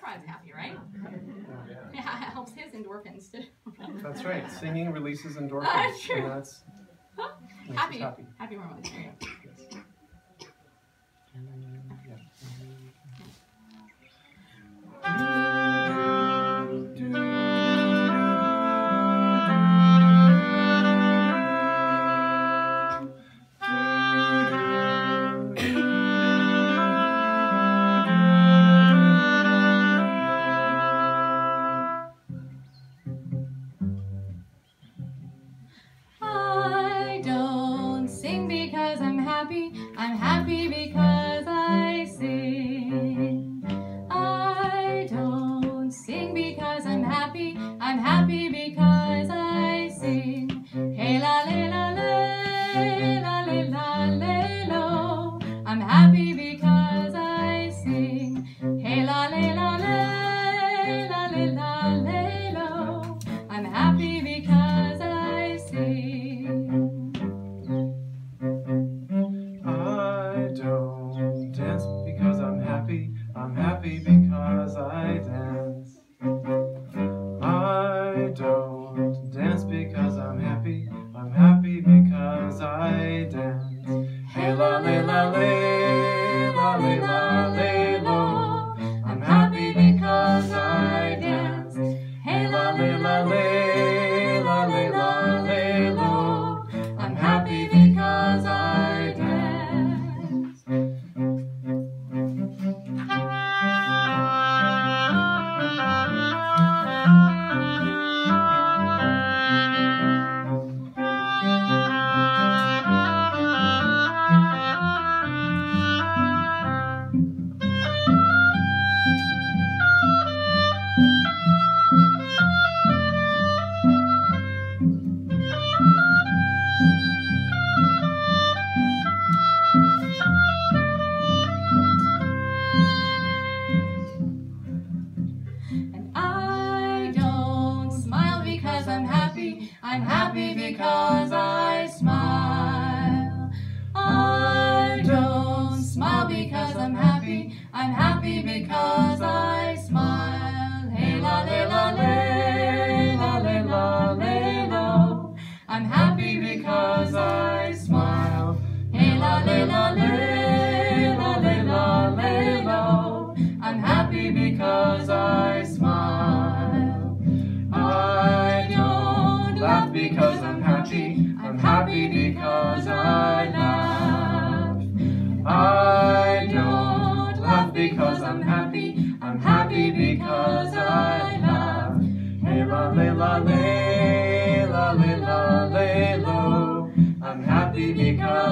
tribe's happy, right? Yeah, yeah it helps his endorphins too. that's right. Singing releases endorphins. That's true. And that's happy, happy. Happy hormones. I'm happy because I smile. I don't smile because I'm happy. I'm happy because I smile. Hey la, la, la, la. because I'm happy. I'm happy because I laugh. Hey la lay la lay la lay la lo. I'm happy because